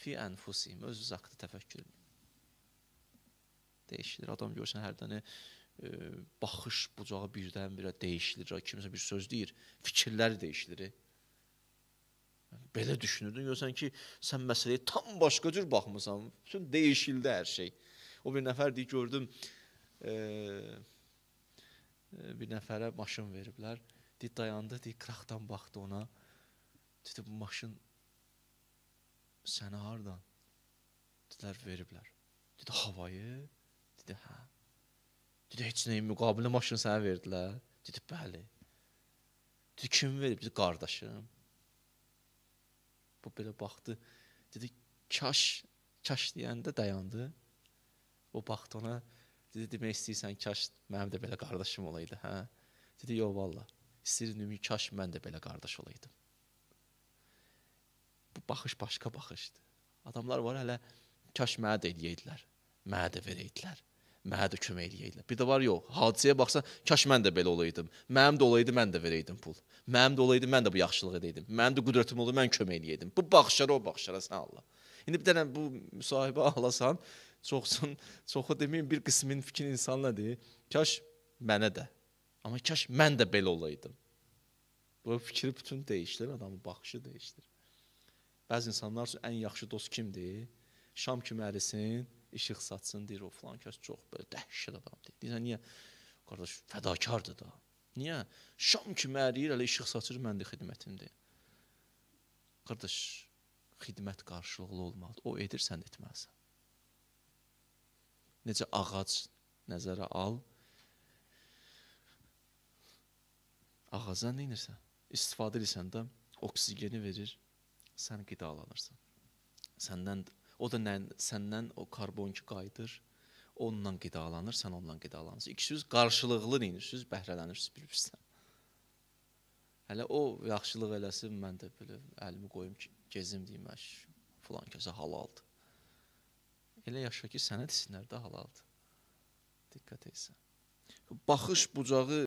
fi ənfusihim öz haqqında təfəkkür dəyişilir. Adam görsən hərdən e, baxış bucağı birdən-birə dəyişilir. Kimsə bir söz deyir, fikirlər dəyişilir. Belə düşünürdün, görsən ki, sən məsələyə tam başqa cür baxmısan. Bütün dəyişildi hər şey. O bir nəfər deyir, gördüm, e, bir nəfərə maşın veriblər. Deyir, dayandı, deyir, qıraqdan baxdı ona. Dedi, bu maşın sənə hardan? Dedilər, veriblər. Dedi, havayı? Dedi, hə. Dedi, heç nəyin müqabilində maşın sənə verdilər? Dedi, bəli. Dedi, kim verib? Dedi, qardaşım. Bu belə baxdı. Dedi, kaş, kaş deyəndə dayandı. O baxdı ona. Dedi, demək istəyirsən, kaş mənim də belə qardaşım olaydı, hə? Dedi, yox, valla. İstəyirdim, kaş mən də belə qardaş olaydım. Baxış başqa baxışdır. Adamlar var hələ kaş mənə də eləyəydilər. Mənə də verəydilər mənə də kömək eləyəylər. Bir də var yox, hadisəyə baxsan, kaş mən də belə olaydım. Mənim də olaydı, mən də verəydim pul. Mənim də olaydı, mən də bu yaxşılıq edəydim. Mənim də qüdrətim oldu, mən kömək eləyəydim. Bu baxışlara o baxışlara sən Allah. İndi bir dənə bu müsahibə alasan, çoxsun, çoxu deməyim bir qismin fikri insan nədir? Kaş mənə də. Amma kaş mən də belə olaydım. Bu fikri bütün dəyişdir, adamın baxışı dəyişdir. Bəzi insanlar üçün ən yaxşı dost kimdir? Şam kimi ərisin, işıq satsın, deyir o filan kəs çox belə dəhşət adamdır. Deyirsən niyə? Qardaş fədakardır da. Niyə? Şam kimi əriyir, elə işıq saçır, mən də xidmətindəyim. Qardaş, xidmət qarşılıqlı olmalıdır. O edir, sən etməlisən. Necə ağac nəzərə al. Ağacdan nə edirsən? İstifadə edirsən də oksigeni verir, sən qidalanırsan. Səndən O da nə, səndən o karbon ki qayıdır, onunla qidalanır, sən onunla qidalanırsan. İkisiniz qarşılıqlı neyinirsiniz, bəhrələnirsiniz bir-birinizdən. Hələ o yaxşılıq eləsin, mən də belə əlimi qoyum ki, gezim deyim, əş, filan kəsə halaldır. Elə yaşa ki, sənə desinlər də halaldır. Diqqət etsən. Baxış bucağı